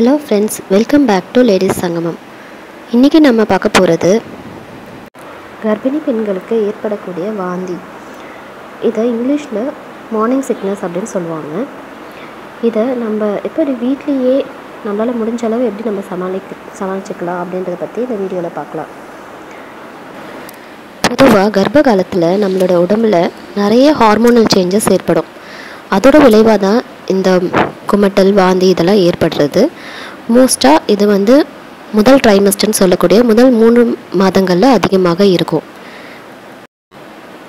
Hello friends welcome back to ladies Sangamam இன்றைக்கி நம்ம பார்க்க போகிறது கர்ப்பிணி பெண்களுக்கு ஏற்படக்கூடிய வாந்தி. இதை இங்கிலீஷில் மார்னிங் சிக்னஸ் அப்படின்னு சொல்லுவாங்க. இதை நம்ம எப்படி வீட்லேயே நம்மளால் முடிஞ்ச அளவு எப்படி நம்ம சமாளிக்க சமாளிச்சுக்கலாம் அப்படின்றத பற்றி இந்த வீடியோவில் பார்க்கலாம். பொதுவாக கர்ப்ப காலத்தில் நம்மளோட உடம்புல நிறைய ஹார்மோனல் சேஞ்சஸ் ஏற்படும். அதோட விளைவாக தான் இந்த குமட்டல் வாந்தி இதெல்லாம் ஏற்படுறது. மோஸ்ட்டாக இது வந்து முதல் ட்ரைமஸ்டர்னு சொல்லக்கூடிய முதல் மூன்று மாதங்களில் அதிகமாக இருக்கும்.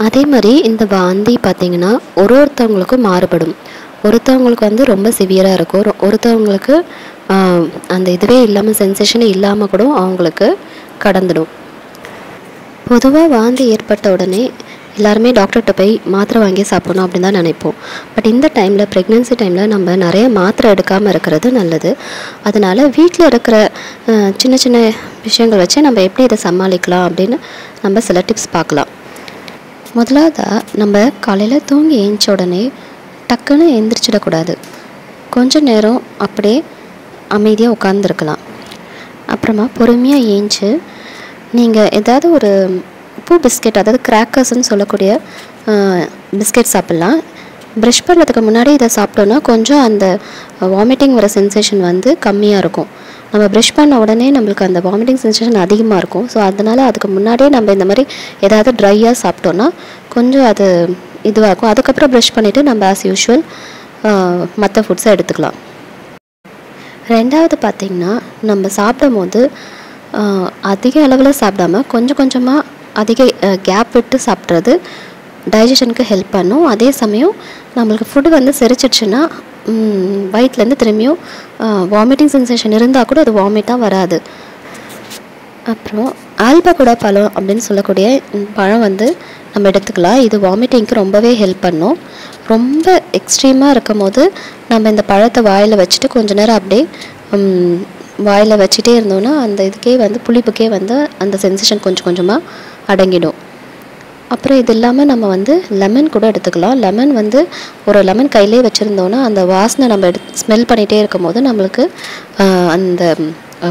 அதே மாதிரி இந்த வாந்தி பார்த்திங்கன்னா ஒரு ஒருத்தவங்களுக்கும் மாறுபடும். ஒருத்தவங்களுக்கு வந்து ரொம்ப சிவியராக இருக்கும். ஒருத்தவங்களுக்கு அந்த இதுவே இல்லாமல் சென்சேஷனே இல்லாமல் கூட அவங்களுக்கு கடந்துடும். பொதுவாக வாந்தி ஏற்பட்ட உடனே எல்லாருமே டாக்டர்கிட்ட போய் மாத்திரை வாங்கி சாப்பிடணும் அப்படின்னு தான் நினைப்போம். பட் இந்த டைமில் ப்ரெக்னென்சி டைமில் நம்ம நிறைய மாத்திரை எடுக்காமல் இருக்கிறது நல்லது. அதனால் வீட்டில் இருக்கிற சின்ன சின்ன விஷயங்கள் வச்சு நம்ம எப்படி இதை சமாளிக்கலாம் அப்படின்னு நம்ம சில டிப்ஸ் பார்க்கலாம். முதலாவதாக நம்ம காலையில் தூங்கி ஏஞ்ச உடனே டக்குன்னு எந்திரிச்சிடக்கூடாது. கொஞ்ச நேரம் அப்படியே அமைதியாக உட்காந்துருக்கலாம் அப்புறமா பொறுமையாக ஏஞ்சு நீங்கள் ஏதாவது ஒரு பூ பிஸ்கெட் அதாவது கிராக்கர்ஸ்ன்னு சொல்லக்கூடிய பிஸ்கெட் சாப்பிட்லாம். ப்ரஷ் பண்ணுறதுக்கு முன்னாடி இதை சாப்பிட்டோன்னா கொஞ்சம் அந்த வாமிட்டிங் வர சென்சேஷன் வந்து கம்மியாக இருக்கும். நம்ம ப்ரஷ் பண்ண உடனே நம்மளுக்கு அந்த வாமிட்டிங் சென்சேஷன் அதிகமாக இருக்கும். ஸோ அதனால் அதுக்கு முன்னாடியே நம்ம இந்த மாதிரி ஏதாவது ட்ரையாக சாப்பிட்டோன்னா கொஞ்சம் அது இதுவாக இருக்கும் அதுக்கப்புறம் ப்ரஷ் பண்ணிவிட்டு நம்ம ஆஸ் யூஷுவல் மற்ற ஃபுட்ஸை எடுத்துக்கலாம். ரெண்டாவது பார்த்திங்கன்னா நம்ம சாப்பிடும் போது அதிக அளவில் சாப்பிடாம கொஞ்சம் கொஞ்சமாக அதிக கேப் விட்டு சாப்பிட்றது டைஜஷனுக்கு ஹெல்ப் பண்ணும். அதே சமயம் நம்மளுக்கு ஃபுட்டு வந்து செரிச்சிடுச்சுன்னா வயிற்றுலேருந்து திரும்பியும் வாமிட்டிங் சென்சேஷன் இருந்தால் கூட அது வாமிட்டாக வராது. அப்புறம் ஆல்பகுடா பழம் அப்படின்னு சொல்லக்கூடிய பழம் வந்து நம்ம எடுத்துக்கலாம். இது வாமிட்டிங்க்கு ரொம்பவே ஹெல்ப் பண்ணும். ரொம்ப எக்ஸ்ட்ரீமாக இருக்கும் போது நம்ம இந்த பழத்தை வாயில் வச்சுட்டு கொஞ்ச நேரம் அப்படியே வாயில் வச்சுட்டே இருந்தோன்னா அந்த இதுக்கே வந்து புளிப்புக்கே வந்து அந்த சென்சேஷன் கொஞ்சம் கொஞ்சமாக அடங்கிடும். அப்புறம் இது இல்லாமல் நம்ம வந்து லெமன் கூட எடுத்துக்கலாம். லெமன் வந்து ஒரு லெமன் கையிலே வச்சுருந்தோன்னா அந்த வாசனை நம்ம எடு ஸ்மெல் பண்ணிகிட்டே இருக்கும் போது நம்மளுக்கு அந்த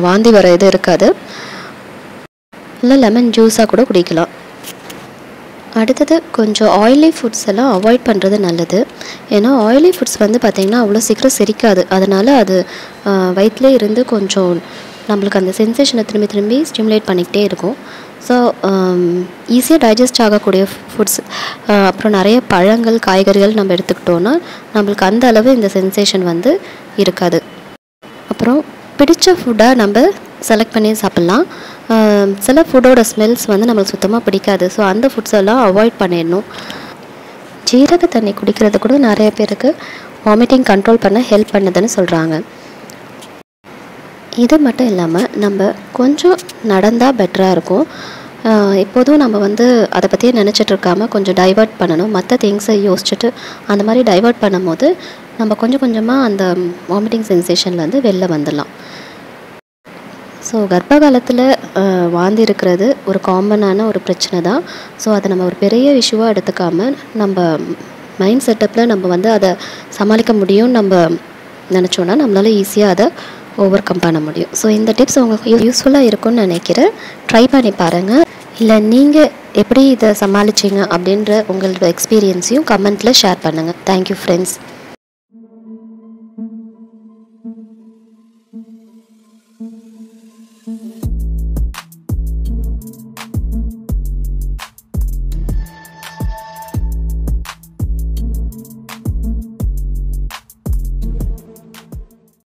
வாந்தி வர இது இருக்காது. இல்லை லெமன் ஜூஸாக கூட குடிக்கலாம். அடுத்தது கொஞ்சம் ஆயிலி ஃபுட்ஸ் எல்லாம் அவாய்ட் பண்ணுறது நல்லது. ஏன்னா ஆயிலி ஃபுட்ஸ் வந்து பார்த்திங்கன்னா அவ்வளோ சீக்கிரம் செரிக்காது. அதனால் அது வயிற்றுலேயே இருந்து கொஞ்சம் நம்மளுக்கு அந்த சென்சேஷனை திரும்பி திரும்பி ஸ்டிமுலேட் பண்ணிக்கிட்டே இருக்கும். ஸோ ஈஸியாக டைஜஸ்ட் ஆகக்கூடிய ஃபுட்ஸ் அப்புறம் நிறைய பழங்கள் காய்கறிகள் நம்ம எடுத்துக்கிட்டோன்னா நம்மளுக்கு அந்த அளவு இந்த சென்சேஷன் வந்து இருக்காது. அப்புறம் பிடித்த ஃபுட்டாக நம்ம செலக்ட் பண்ணி சாப்பிட்லாம். சில ஃபுட்டோட ஸ்மெல்ஸ் வந்து நம்மளுக்கு சுத்தமாக பிடிக்காது. ஸோ அந்த ஃபுட்ஸ் எல்லாம் அவாய்ட் பண்ணிடணும். ஜீரக தண்ணி குடிக்கிறது கூட நிறைய பேருக்கு வாமிட்டிங் கண்ட்ரோல் பண்ண ஹெல்ப் பண்ணுதுன்னு சொல்கிறாங்க இது மட்டும் இல்லாமல் நம்ம கொஞ்சம் நடந்தால் பெட்டராக இருக்கும். எப்போதும் நம்ம வந்து அதை பற்றியே நினச்சிட்டு இருக்காமல் கொஞ்சம் டைவர்ட் பண்ணணும். மற்ற திங்ஸை யோசிச்சுட்டு அந்த மாதிரி டைவர்ட் பண்ணும்போது நம்ம கொஞ்சம் கொஞ்சமாக அந்த வாமிட்டிங் சென்சேஷன்லேருந்து வெளில வந்துடலாம். ஸோ கர்ப்ப காலத்தில் வாந்தி இருக்கிறது ஒரு காமனான ஒரு பிரச்சனை தான். ஸோ அதை நம்ம ஒரு பெரிய இஷ்யூவாக எடுத்துக்காம நம்ம மைண்ட் செட்டப்பில் நம்ம வந்து அதை சமாளிக்க முடியும்னு நம்ம நினச்சோன்னா நம்மளால் ஈஸியாக அதை ஓவர் கம் பண்ண முடியும். ஸோ இந்த டிப்ஸ் உங்களுக்கு யூஸ்ஃபுல்லாக இருக்கும்னு நினைக்கிறேன். ட்ரை பண்ணி பாருங்கள் இல்லை நீங்கள் எப்படி இதை சமாளிச்சீங்க அப்படின்ற உங்களோட எக்ஸ்பீரியன்ஸையும் கமெண்ட்டில் ஷேர் பண்ணுங்கள் தேங்க்யூ ஃப்ரெண்ட்ஸ்